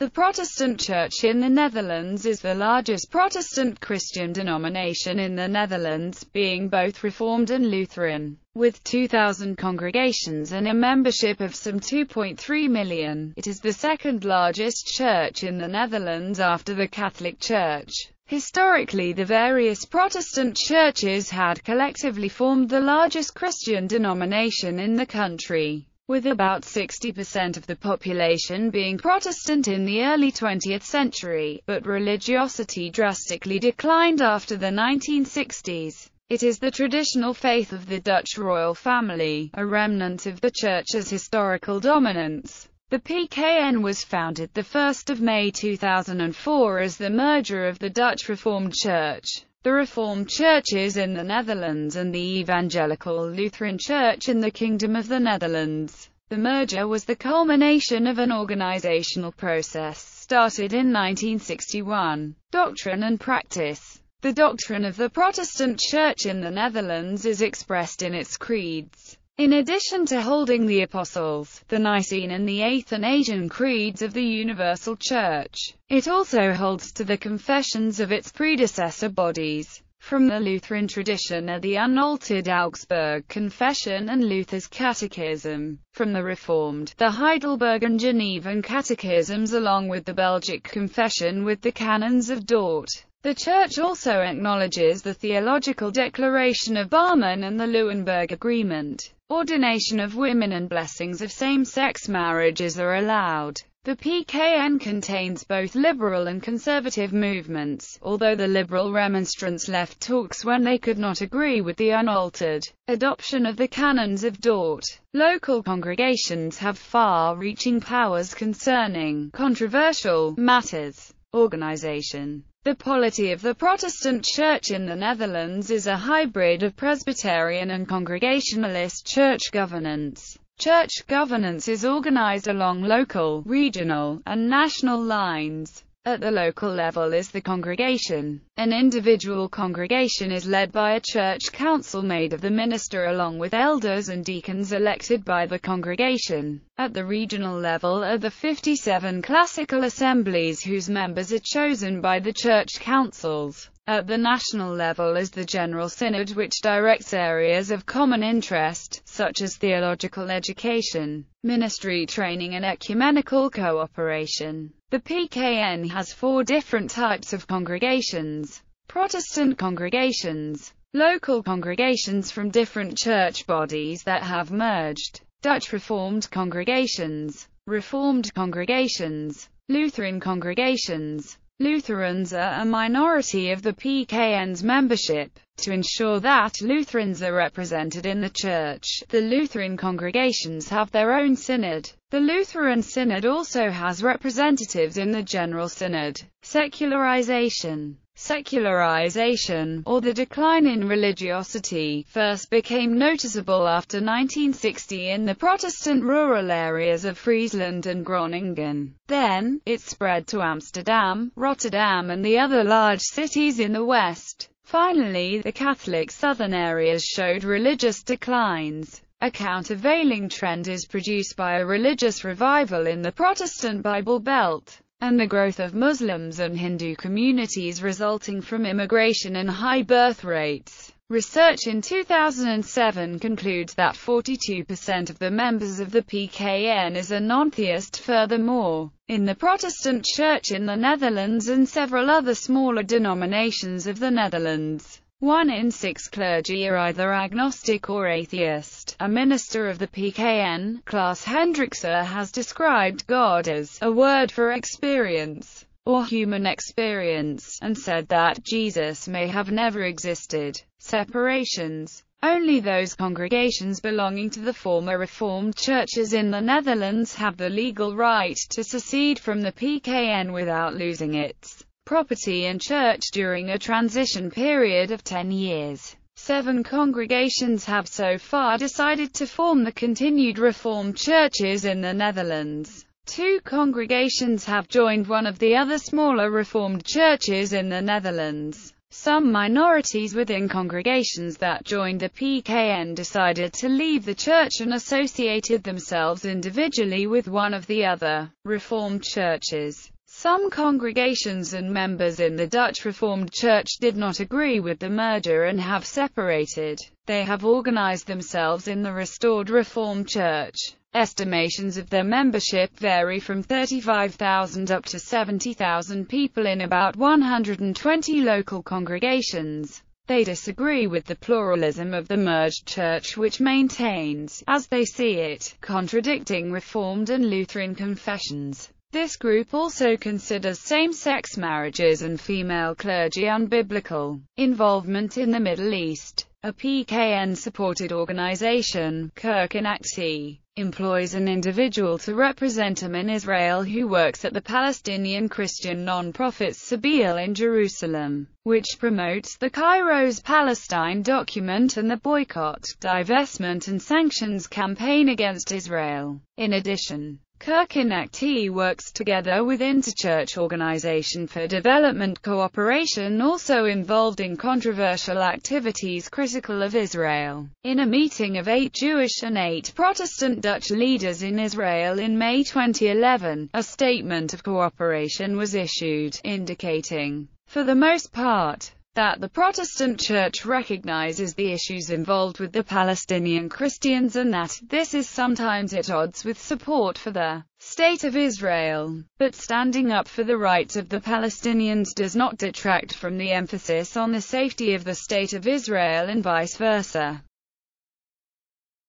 The Protestant Church in the Netherlands is the largest Protestant Christian denomination in the Netherlands, being both Reformed and Lutheran. With 2,000 congregations and a membership of some 2.3 million, it is the second largest church in the Netherlands after the Catholic Church. Historically the various Protestant churches had collectively formed the largest Christian denomination in the country with about 60% of the population being Protestant in the early 20th century, but religiosity drastically declined after the 1960s. It is the traditional faith of the Dutch royal family, a remnant of the Church's historical dominance. The PKN was founded 1 May 2004 as the merger of the Dutch Reformed Church, the Reformed churches in the Netherlands and the Evangelical Lutheran Church in the Kingdom of the Netherlands. The merger was the culmination of an organizational process started in 1961. Doctrine and practice The doctrine of the Protestant Church in the Netherlands is expressed in its creeds. In addition to holding the Apostles', the Nicene and the Athanasian creeds of the Universal Church, it also holds to the confessions of its predecessor bodies. From the Lutheran tradition are the unaltered Augsburg Confession and Luther's Catechism. From the Reformed, the Heidelberg and Genevan Catechisms along with the Belgic Confession with the Canons of Dort. The Church also acknowledges the Theological Declaration of Barmen and the Leuenberg Agreement. Ordination of women and blessings of same-sex marriages are allowed. The PKN contains both liberal and conservative movements, although the liberal remonstrants left talks when they could not agree with the unaltered adoption of the canons of Dort. Local congregations have far-reaching powers concerning controversial matters. Organization the polity of the Protestant Church in the Netherlands is a hybrid of Presbyterian and Congregationalist church governance. Church governance is organized along local, regional, and national lines. At the local level is the congregation. An individual congregation is led by a church council made of the minister along with elders and deacons elected by the congregation. At the regional level are the 57 classical assemblies whose members are chosen by the church councils. At the national level is the General Synod which directs areas of common interest, such as theological education, ministry training and ecumenical cooperation. The PKN has four different types of congregations. Protestant congregations, local congregations from different church bodies that have merged, Dutch Reformed congregations, Reformed congregations, Lutheran congregations, Lutherans are a minority of the PKN's membership. To ensure that Lutherans are represented in the Church, the Lutheran congregations have their own synod. The Lutheran Synod also has representatives in the General Synod. Secularization Secularization, or the decline in religiosity, first became noticeable after 1960 in the Protestant rural areas of Friesland and Groningen. Then, it spread to Amsterdam, Rotterdam and the other large cities in the west. Finally, the Catholic southern areas showed religious declines. A countervailing trend is produced by a religious revival in the Protestant Bible Belt and the growth of Muslims and Hindu communities resulting from immigration and high birth rates. Research in 2007 concludes that 42% of the members of the PKN is a non-theist furthermore. In the Protestant Church in the Netherlands and several other smaller denominations of the Netherlands, one in six clergy are either agnostic or atheist. A minister of the PKN, Klaas Hendrikse has described God as a word for experience, or human experience, and said that Jesus may have never existed. Separations only those congregations belonging to the former Reformed churches in the Netherlands have the legal right to secede from the PKN without losing its property and church during a transition period of 10 years. Seven congregations have so far decided to form the continued Reformed churches in the Netherlands. Two congregations have joined one of the other smaller Reformed churches in the Netherlands. Some minorities within congregations that joined the PKN decided to leave the church and associated themselves individually with one of the other Reformed churches. Some congregations and members in the Dutch Reformed Church did not agree with the merger and have separated. They have organized themselves in the Restored Reformed Church. Estimations of their membership vary from 35,000 up to 70,000 people in about 120 local congregations. They disagree with the pluralism of the merged church which maintains, as they see it, contradicting Reformed and Lutheran confessions. This group also considers same-sex marriages and female clergy unbiblical. Involvement in the Middle East A PKN-supported organization, Kirk in Kerkinactie, employs an individual to represent him in Israel who works at the Palestinian Christian non-profit Sabeel in Jerusalem, which promotes the Kairos Palestine document and the boycott, divestment and sanctions campaign against Israel. In addition, Kerkinactie works together with Interchurch Organization for Development Cooperation also involved in controversial activities critical of Israel. In a meeting of eight Jewish and eight Protestant Dutch leaders in Israel in May 2011, a statement of cooperation was issued, indicating, for the most part, that the Protestant Church recognizes the issues involved with the Palestinian Christians and that this is sometimes at odds with support for the State of Israel. But standing up for the rights of the Palestinians does not detract from the emphasis on the safety of the State of Israel and vice versa.